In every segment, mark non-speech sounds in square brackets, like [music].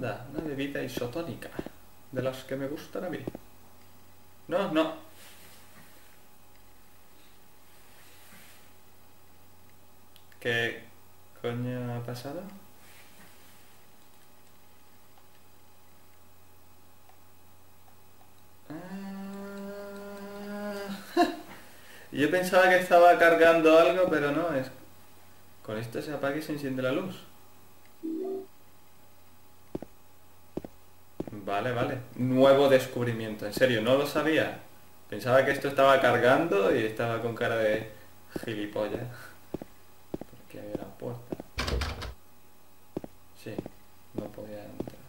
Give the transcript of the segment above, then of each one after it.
Una bebida isotónica. De las que me gustan a mí. No, no. ¿Qué coño ha pasado? Ah. [laughs] Yo pensaba que estaba cargando algo, pero no, es... Con esto se apaga y se enciende la luz. Vale, vale. Nuevo descubrimiento. En serio, no lo sabía. Pensaba que esto estaba cargando y estaba con cara de gilipollas. Porque había la puerta. Sí, no podía entrar.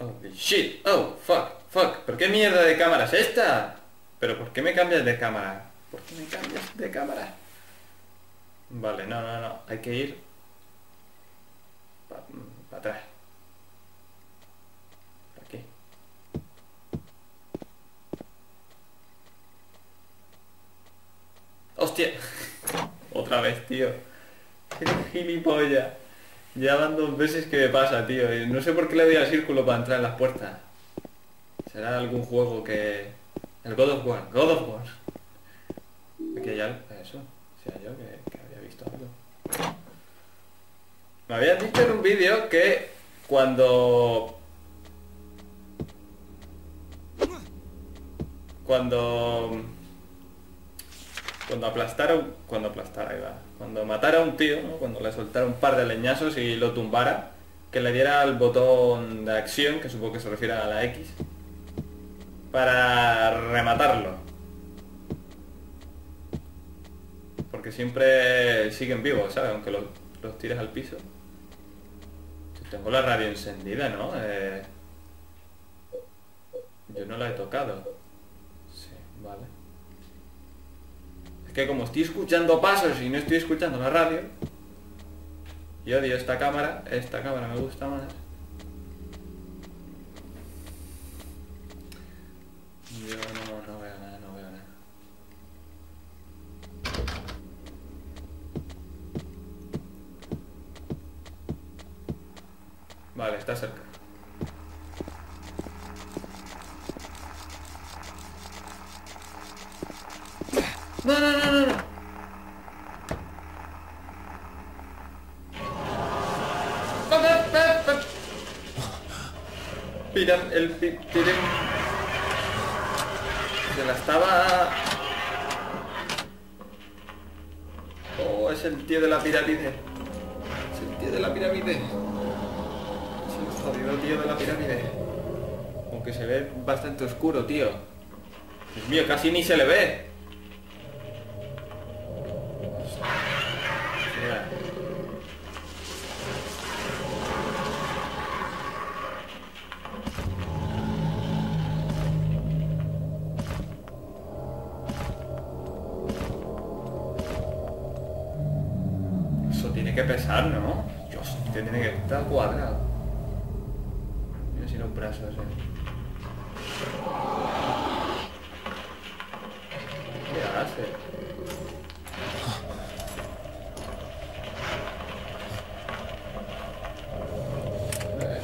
Holy shit, oh, fuck, fuck. ¿Por qué mierda de cámara es esta? ¿Pero por qué me cambias de cámara? ¿Por qué me cambias de cámara? Vale, no, no, no. Hay que ir para atrás. Para aquí. ¡Hostia! Otra vez, tío. ¡Qué gilipollas! Ya van dos veces que me pasa, tío. Y no sé por qué le doy al círculo para entrar en las puertas. Será algún juego que... El God of War. God of War. Aquí ya... Eso. O sea, yo que, que había visto algo. Me habían dicho en un vídeo que cuando... Cuando... Cuando aplastaron... Cuando aplastara, va. Cuando matara a un tío, ¿no? cuando le soltara un par de leñazos y lo tumbara, que le diera el botón de acción, que supongo que se refiere a la X, para rematarlo. Porque siempre siguen vivos, ¿sabes? Aunque los, los tires al piso. Tengo la radio encendida, ¿no? Eh, Yo no la he tocado. Sí, vale. Que como estoy escuchando pasos y no estoy escuchando la radio, y odio esta cámara, esta cámara me gusta más. Yo no, no veo nada, no veo nada. Vale, está cerca. No, no, no, no, no. El pi- pirim. Se la estaba... Oh, es el tío de la pirámide. Es el tío de la pirámide. Es el jodido tío de la pirámide. Aunque se ve bastante oscuro, tío. Dios mío, casi ni se le ve. Que pesar, ¿no? Dios, tiene que estar cuadrado. Mira si los brazos, eh. ¿Qué hace? Eh.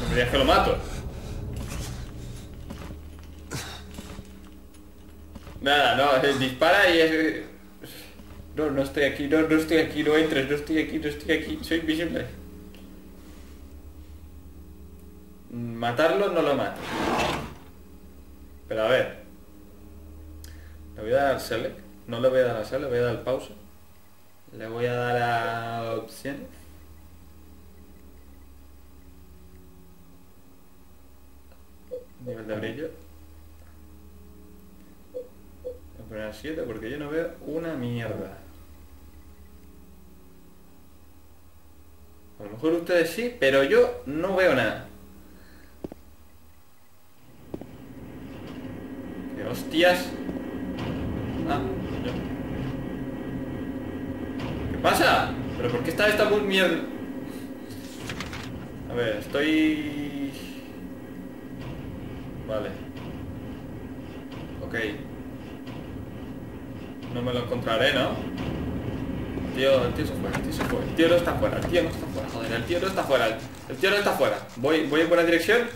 No me digas que lo mato. Nada, no, eh, dispara y es... No, no estoy aquí, no, no estoy aquí, no entres, no estoy aquí, no estoy aquí, soy invisible. Matarlo no lo mato. Pero a ver. Le voy a dar select. No le voy a dar a select, le voy a dar pausa. Le voy a dar a opciones. Nivel de brillo. Poner a 7 porque yo no veo una mierda. A lo mejor ustedes sí, pero yo no veo nada. ¿Qué hostias? Ah, yo. ¿Qué pasa? ¿Pero por qué está esta mierda? A ver, estoy... Vale. Ok. No me lo encontraré, ¿no? Tío, el tío se fue, el tío se fue. El tío no está fuera, el tío no está fuera. Joder, el tío no está fuera. El tío no está fuera. Voy, voy en buena dirección.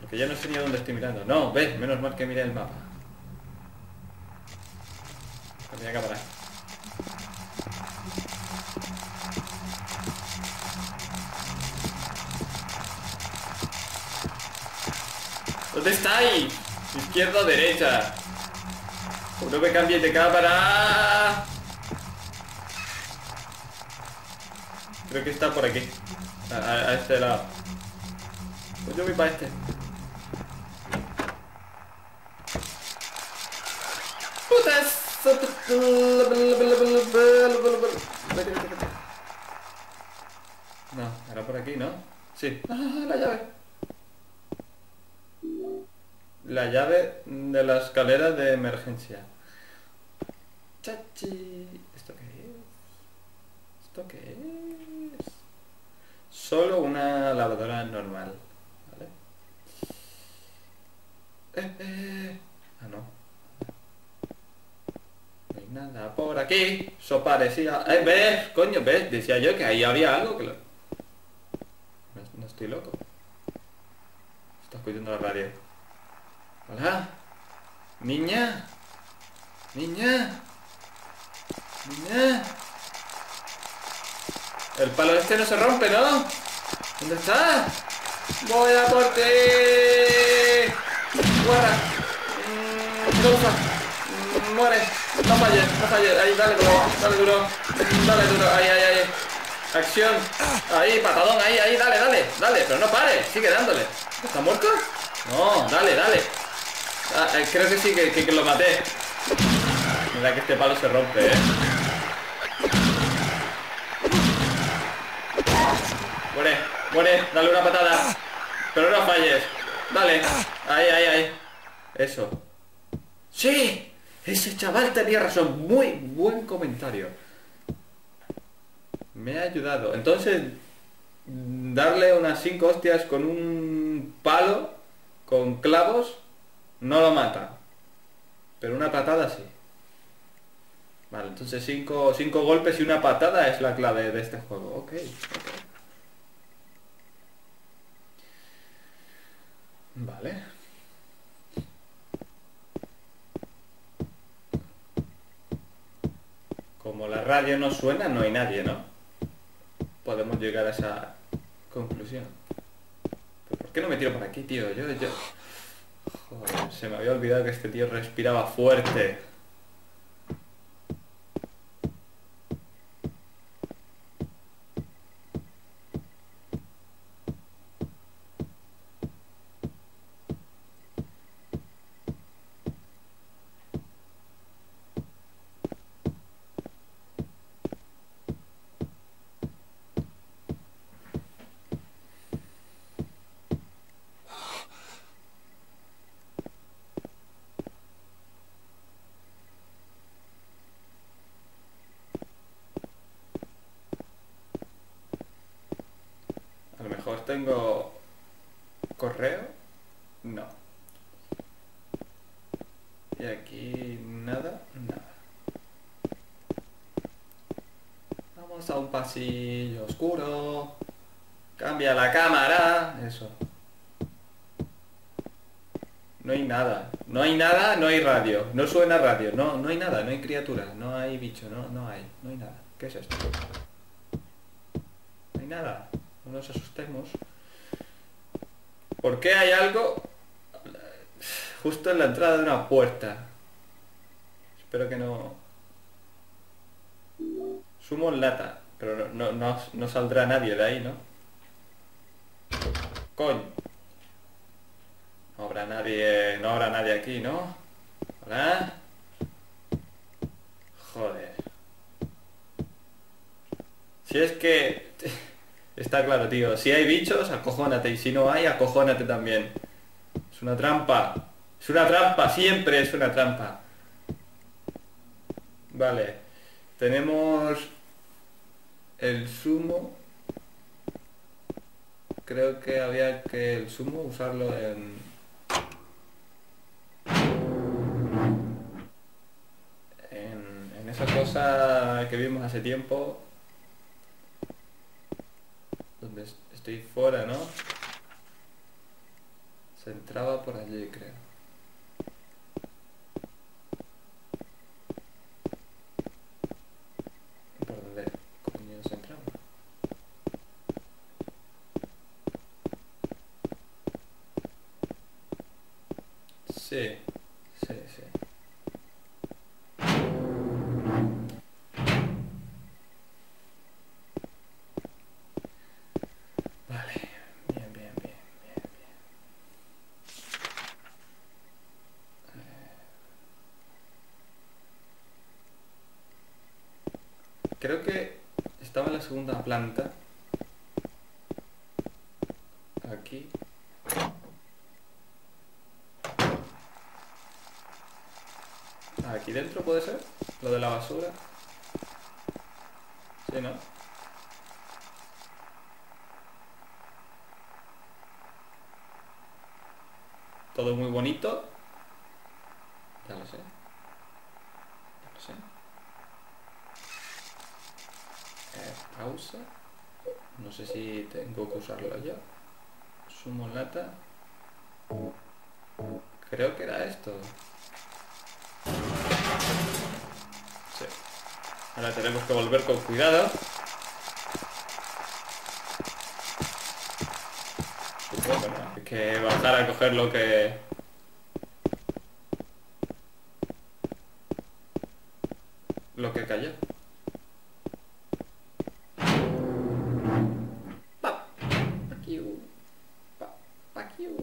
Porque ya no sé ni dónde estoy mirando. No, ve, menos mal que mire el mapa. Cambia cámara. ¿Dónde estáis? Izquierda o derecha. No me cambies de cámara. Creo que está por aquí. A, a- a este lado. Pues yo voy para este. ¡Putas! No, era por aquí, ¿no? Sí. Ah, la llave. La llave de la escalera de emergencia. Chachi. ¿Esto qué es? ¿Esto qué es? Solo una lavadora normal. ¿Vale? Eh, eh. Ah, no. No hay nada por aquí. Eso parecía... Eh, ¿ves? Coño, ¿ves? Decía yo que ahí había algo que lo... No, no estoy loco. Estás escuchando la radio. Hola. Niña. Niña. Niña. El palo este no se rompe, ¿no? ¿Dónde está? Voy a por ti. Muera. Mm. Mm, Muere. No falles, no falles. Ahí, dale duro, dale duro. Dale duro. Ahí, ahí, ahí. Acción. Ahí, patadón, ahí, ahí, dale, dale, dale. Pero no pare, sigue dándole. ¿Está muerto? No, dale, dale. Ah, eh, creo que sí, que, que- lo maté. Mira que este palo se rompe, eh. Muere, muere, dale una patada. Pero no falles. Dale. Ahí, ahí, ahí. Eso. ¡Sí! Ese chaval tenía razón. Muy buen comentario. Me ha ayudado. Entonces, darle unas 5 hostias con un palo, con clavos, no lo mata. Pero una patada sí. Vale, entonces 5 cinco golpes y una patada es la clave de este juego. Ok. Vale. Como la radio no suena, no hay nadie, ¿no? Podemos llegar a esa conclusión. ¿Pero ¿Por qué no me tiro por aquí, tío? Yo, yo... Se me había olvidado que este tío respiraba fuerte. Tengo correo. No. Y aquí nada, nada. Vamos a un pasillo oscuro. Cambia la cámara. Eso. No hay nada. No hay nada, no hay radio. No suena radio. No, no hay nada, no hay criatura. No hay bicho, no, no hay. No hay nada. ¿Qué es esto? No hay nada. No nos asustemos. ¿Por qué hay algo [sighs] justo en la entrada de una puerta? Espero que no... Sumo en lata, pero no, no, no, saldrá nadie de ahí, ¿no? Coño. No habrá nadie... No habrá nadie aquí, ¿no? ¿Hola? Joder. Si es que... Está claro, tío. Si hay bichos, acojónate. Y si no hay, acojónate también. Es una trampa. Es una trampa, siempre es una trampa. Vale. Tenemos el sumo. Creo que había que el sumo usarlo en... En, en esa cosa que vimos hace tiempo donde es- estoy fuera, ¿no? Se entraba por allí, creo. ¿Por dónde se entraba? Sí, Creo que estaba en la segunda planta. Aquí. Aquí dentro puede ser, lo de la basura. Sí, ¿no? Todo muy bonito. Ya lo sé. Ya lo sé. Eh, pausa. No sé si tengo que usarlo ya. Sumo lata. Creo que era esto. Ahora tenemos que volver con cuidado. Supongo que bajar a coger lo que... Lo que cayó. Pa, fuck you. Pa, fuck you.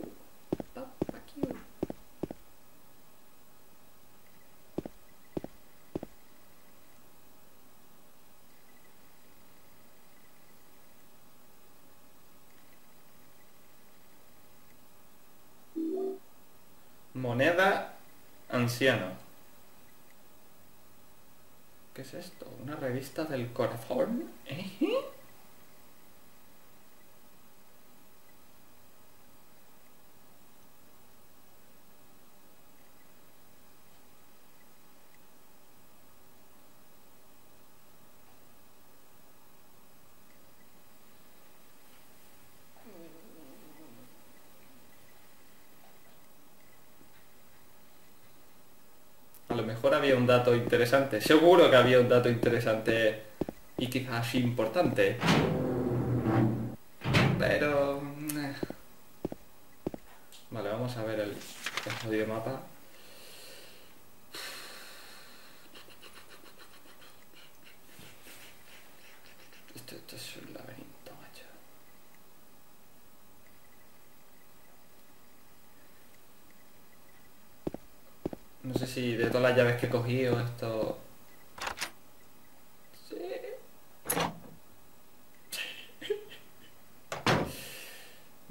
Pa, fuck you. Moneda anciano. ¿Qué es esto? ¿Una revista del corazón? ¿Eh? A lo mejor un dato interesante. Seguro que había un dato interesante y quizás importante. Pero... eh. Vale, vamos a ver el, el mapa. Esto, esto es un laberinto, macho. No sé si de todas las llaves que he cogido esto... Sí.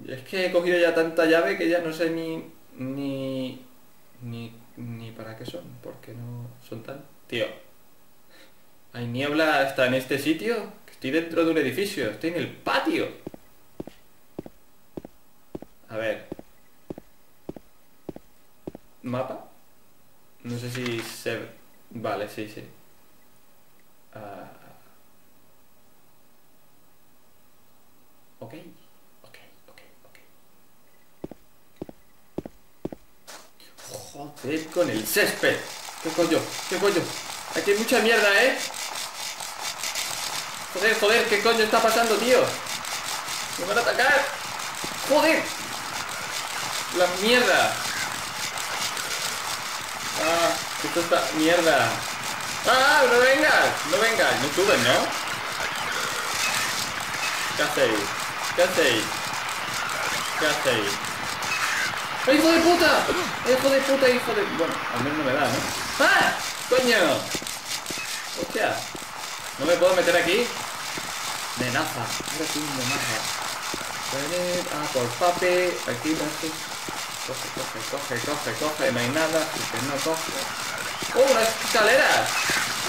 Es que he cogido ya tanta llave que ya no sé ni... ni... ni, ni para qué son, porque no son tan... Tío. ¿Hay niebla hasta en este sitio? Estoy dentro de un edificio, estoy en el patio. A ver. ¿Mapa? No sé si se... Vale, sí, sí. Ah. Ok, ok, ok, ok. Joder con el césped. ¿Qué coño? ¿Qué coño? Aquí hay mucha mierda, ¿eh? Joder, joder, ¿qué coño está pasando, tío? ¡Me van a atacar! ¡Joder! ¡La mierda! Ah, esto está... ¡Mierda! ¡Ah, no vengas! No vengas, no subes, ¿no? ¿Qué hacéis? ¿Qué hacéis? ¿Qué hacéis? ¡Eh, ¡Hijo de puta! ¡Hijo de puta, hijo de... Bueno, al menos no me da, ¿no? ¡Ah! ¡Coño! ¡Hostia! ¿No me puedo meter aquí? Menaza. Ahora sí, menaza. Venid a por papi. Aquí sé. Coge, coge, coge, coge, coge. No hay nada. que no coge. ¡Oh, unas escaleras!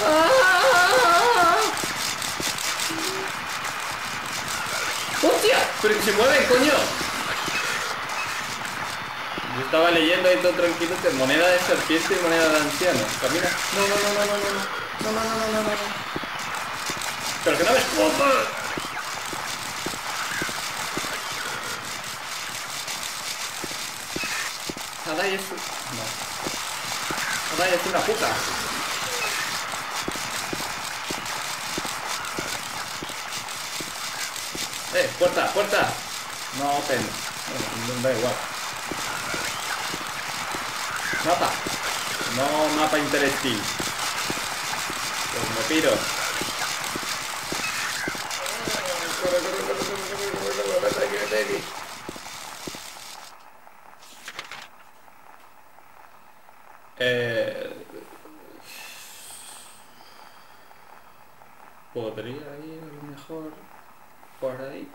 ¡Ah! ¡Hostia! ¡Pero que se mueven, coño! Yo estaba leyendo ahí todo tranquilo que moneda de serpiente y moneda de anciano. Camina. No, no, no, no, no, no. no. No, no, no, no, no, no. Pero que no me escupas. Adai es... Adai es una puta. Eh, puerta, puerta. No open. Bueno, da igual. Mapa. No mapa interesting. Pues me piro. Corre, corre, corre, corre, corre, corre, corre, vete aquí, vete aquí. Eh... Podría ir a lo mejor ahí.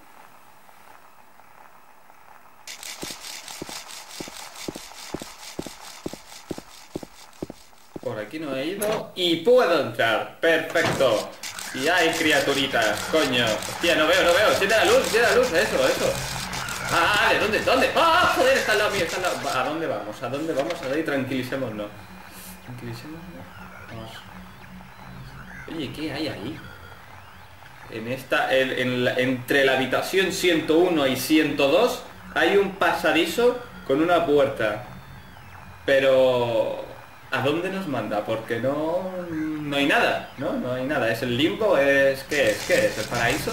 Por aquí no he ido y puedo entrar. Perfecto. Y hay criaturitas, coño. Hostia, no veo, no veo. Siente la luz, siente la luz. Eso, eso. Ah, ¿de dónde? ¿Dónde? ¡Ah! Joder, está al lado mío, está. ¿A dónde vamos? ¿A dónde vamos? A ver, tranquilicémonos. Tranquilicémonos. Vamos. Oye, ¿qué hay ahí? En esta, entre la habitación 101 y 102 hay un pasadizo con una puerta. Pero... ¿A dónde nos manda? Porque no... No hay nada, ¿no? No hay nada. ¿Es el limbo? ¿Es qué es? ¿Qué es? ¿El paraíso?